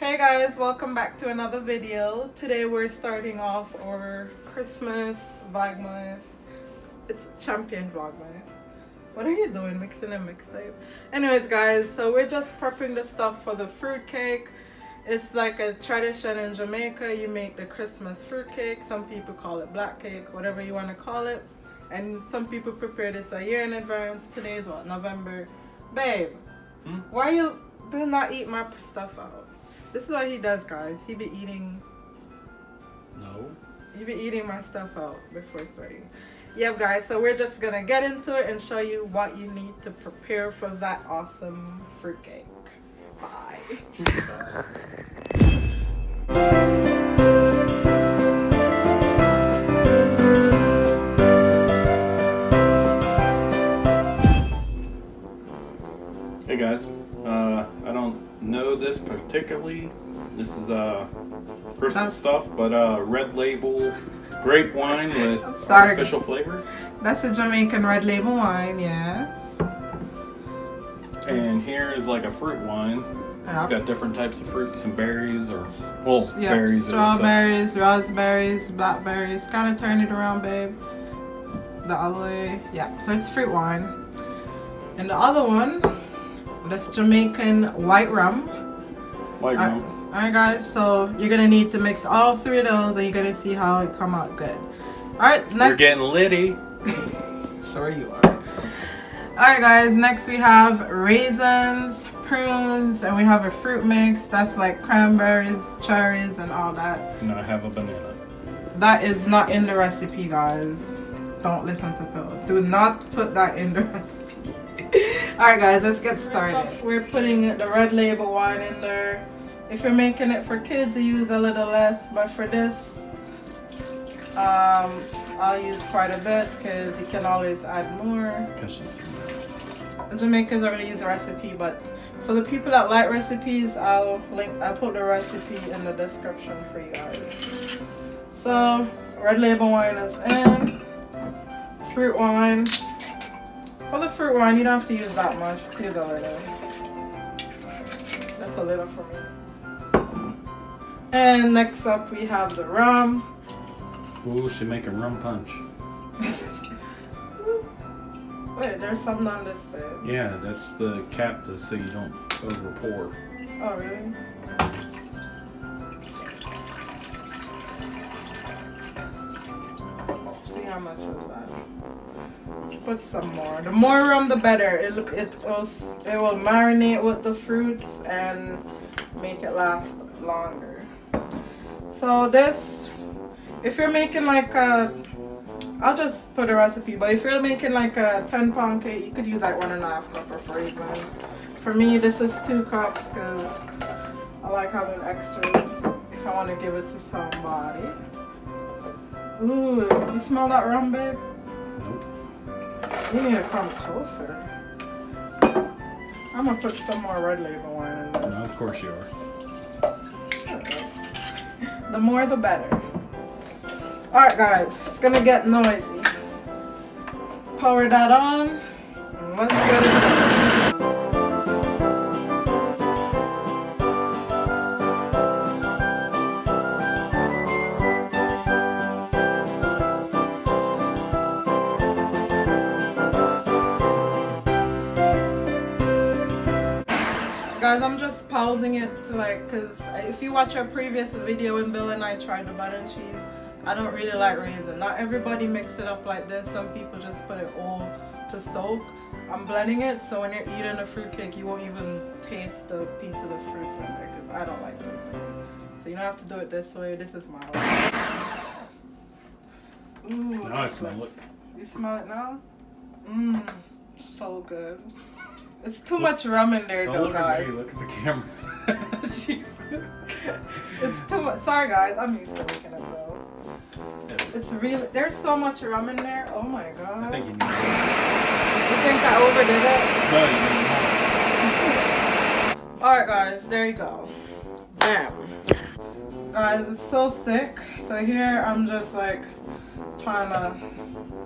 Hey guys, welcome back to another video. Today we're starting off our Christmas Vlogmas. It's champion Vlogmas. What are you doing mixing a mixtape? Anyways guys, so we're just prepping the stuff for the fruit cake. It's like a tradition in Jamaica. You make the Christmas fruit cake. Some people call it black cake, whatever you want to call it. And some people prepare this a year in advance. Today is what, November? Babe, Hmm? why you do not eat my stuff out? This is what he does, guys. He be eating, No. he be eating my stuff out before starting. Yep, guys. So we're just gonna get into it and show you what you need to prepare for that awesome fruitcake. Bye. Hey particularly. This is uh, personal stuff, but uh, red label grape wine with artificial flavors. That's a Jamaican red label wine, yeah. And here is like a fruit wine. It's got different types of fruits and berries, or well, Yeah, berries. strawberries, raspberries, blackberries. Kind of turn it around, babe. The other way. Yeah, so it's fruit wine. And the other one, that's Jamaican white rum. White Alright, rum. alright guys, so you're gonna need to mix all three of those and you're gonna see how it come out good. Alright, next. You're getting litty. Sure you are. Alright guys, next we have raisins, prunes, and we have a fruit mix. That's like cranberries, cherries, and all that. No, I have a banana. That is not in the recipe, guys. Don't listen to Bill. Do not put that in the recipe. Alright guys, let's get started. We're putting the red label wine in there. If you're making it for kids, you use a little less, but for this, um, I'll use quite a bit because you can always add more. Jamaicans don't really use a recipe, but for the people that like recipes, I'll link. I'll put the recipe in the description for you guys. So red label wine is in. Fruit wine. For the fruit wine, you don't have to use that much. Just use a little. That's a little for me. And next up, we have the rum. Ooh, she making rum punch. Wait, there's something on this bed. Yeah, that's the cap to so you don't over pour. Oh, really? See how much is that? Put some more. The more rum, the better. It it will it will marinate with the fruits and make it last longer. So this, if you're making like a, I'll just put a recipe. But if you're making like a 10 pound cake, you could use like one and a half cup of raisin. For me, this is two cups because I like having extra if I want to give it to somebody. Ooh, you smell that rum, babe? You need to come closer. I'm gonna put some more red label wine in No, of course you are. The more, the better. Alright, guys, it's gonna get noisy. Power that on. Let's get Guys, I'm just pausing it to like, cause if you watch our previous video when Bill and I tried the bun and cheese, I don't really like raisin. Not everybody mix it up like this. Some people just put it all to soak. I'm blending it so when you're eating a fruit cake, you won't even taste the piece of the fruits in there, cause I don't like raisin. So you don't have to do it this way. This is my way. Ooh, Now I smell it. you smell it now? Mmm, so good. It's too much rum in there though, look at guys. me, look at the camera. It's too much. Sorry, guys. I'm used to making it though. It's really. There's so much rum in there. Oh my god. I think you need You think I overdid it? No, you need more. Alright, guys. There you go. Bam. Guys, it's so thick. So here I'm just like trying to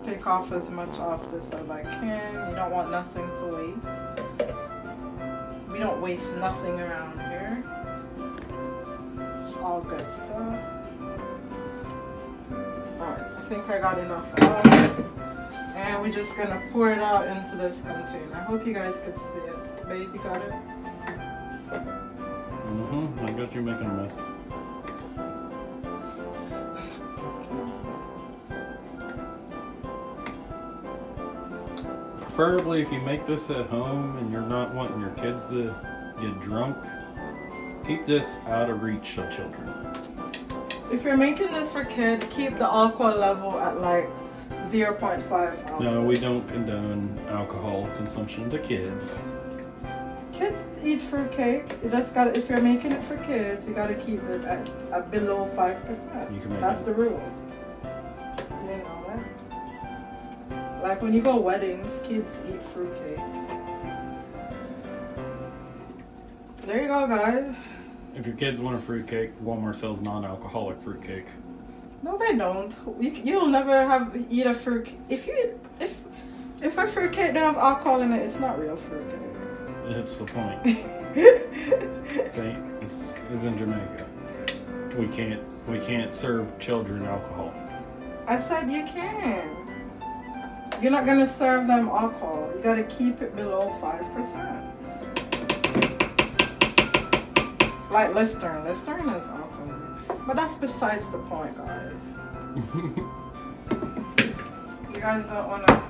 take off as much off this as I can. You don't want nothing to waste. We don't waste nothing around here. all good stuff. Alright, I think I got enough out. And we're just gonna pour it out into this container. I hope you guys can see it. Babe, you got it? Mm-hmm. I got you making a mess. Preferably if you make this at home and you're not wanting your kids to get drunk, keep this out of reach of children. If you're making this for kids, keep the alcohol level at like 0.5 alcohol. No, we don't condone alcohol consumption to kids. Kids eat fruitcake. You just got if you're making it for kids, you gotta keep it at, at below five percent. You can make That's it. the rule. Like when you go weddings, kids eat fruitcake. There you go, guys. If your kids want a fruitcake, Walmart sells non-alcoholic fruitcake. No, they don't. You, you'll never have eat a fruit. If you if if a fruitcake don't have alcohol in it, it's not real fruitcake. It's the point. Saint is, is in Jamaica. We can't we can't serve children alcohol. I said you can. You're not gonna serve them alcohol. You gotta keep it below five percent. Like Listerine. Listerine is alcohol. But that's besides the point, guys. You guys don't wanna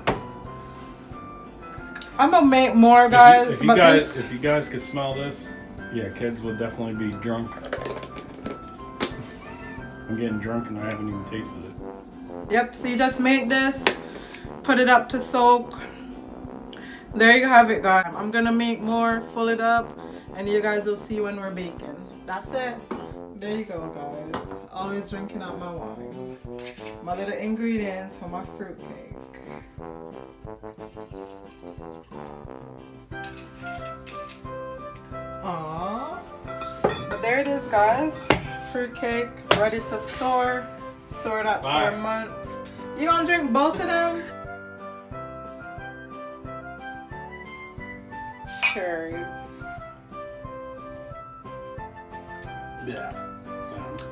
I'm gonna make more guys, if you, if you but guys this if you guys could smell this, yeah, kids would definitely be drunk. I'm getting drunk and I haven't even tasted it. Yep, so you just make this, put it up to soak. There you have it, guys. I'm gonna make more, fill it up, and you guys will see when we're baking. That's it. There you go, guys. Always drinking out my wine. My little ingredients for my fruitcake. Aww. But there it is, guys. fruit cake ready to store. Store that for Bye. a month. You gonna drink both of them? Cherries. Yeah.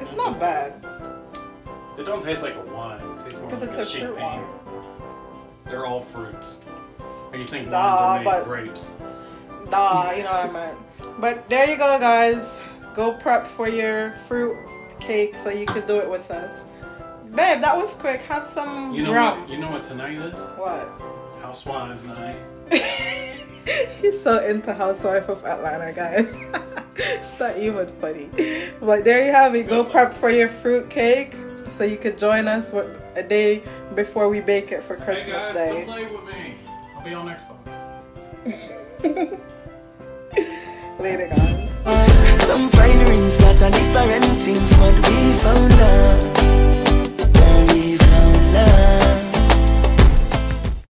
It's not bad. It don't taste like a wine. It tastes more like it's a champagne. wine. They're all fruits. And you think Nah, wines are made of grapes. Nah, you know what I meant. But there you go, guys. Go prep for your fruit cake so you could do it with us. Babe, that was quick. Have some You know rum. what? You know what tonight is? What? Housewives night. He's so into Housewife of Atlanta, guys. it's not even funny. But there you have it. Go prep for your fruit cake so you could join us with a day before we bake it for Christmas hey guys, Day. come play with me. I'll be on Xbox. Later, guys. Some fine rings, not a different things, but we found